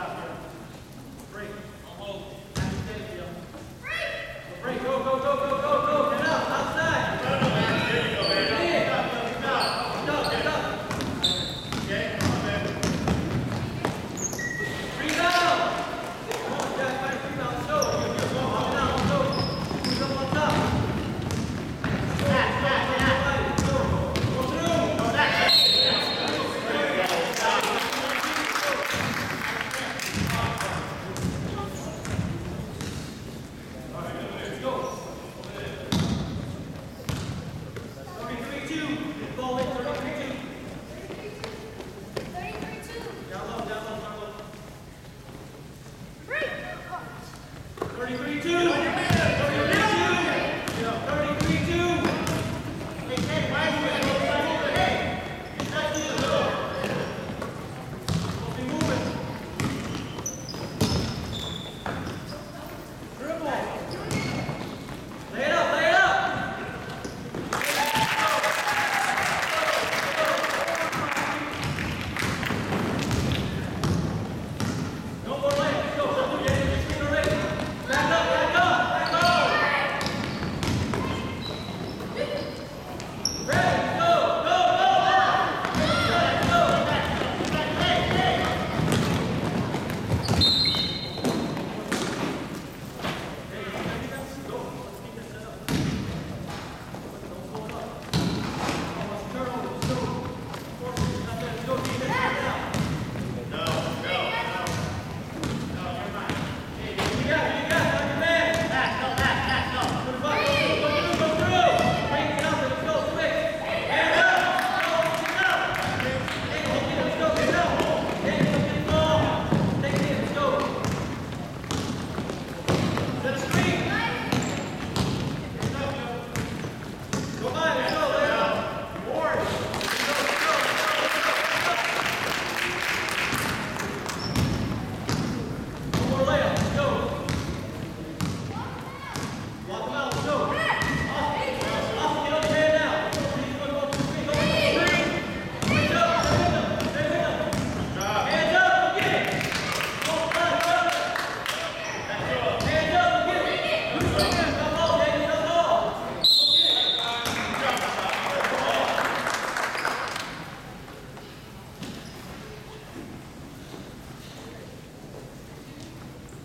Good job,